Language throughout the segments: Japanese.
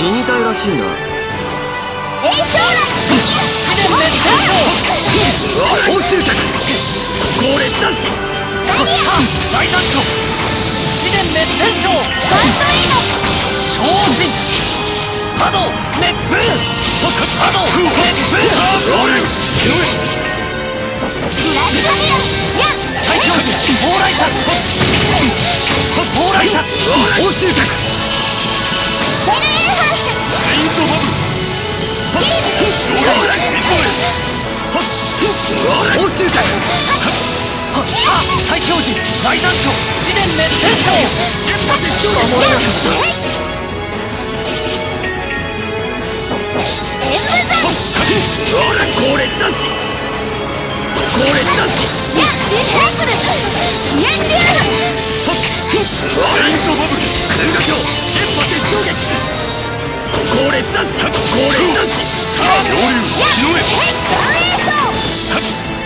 死にたいらしいな。栄翔来試練滅天将報酬客強烈男子ダニア大団長試練滅天将バン。ドイー昇進波動熱風波動熱風ノグラッシャミラや最強時蓬莱殺蓬莱殺報酬客報酬客最強時大団長試練滅天将守れなかっ演武山強烈男子強烈男子やシスタイプルイエンリアーペイントバブル年賀状連覇鉄衝撃強烈男子強烈男子さあ両流や血の上残栄翔マジンテさ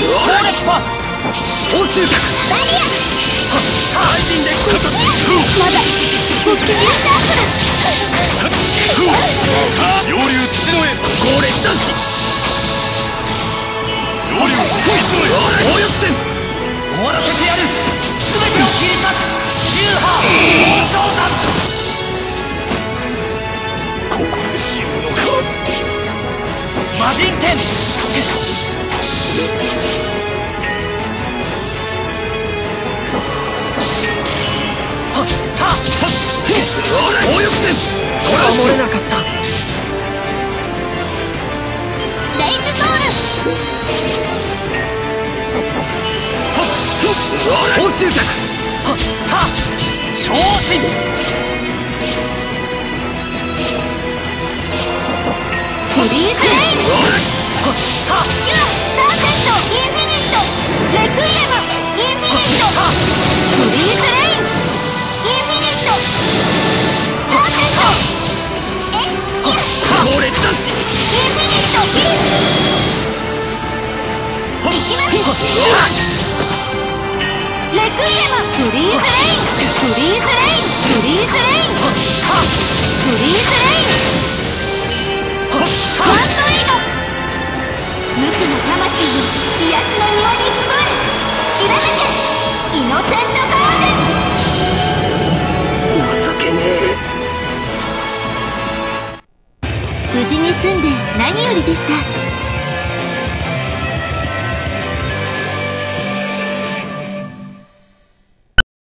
小烈波報酬客ダニア大人でこそまだシスタープルさあ両流土の上強烈男子両流水の上大翼戦終わらせてやる全てを切り裂く宗派王将山ここで死ぬのか。魔人天守れなかったレイズソウル報酬客はっは昇進フリーズレインはっはフィニットビームいきますレクイエムフリーズレインフリーズレインフリーズレイン！りでした。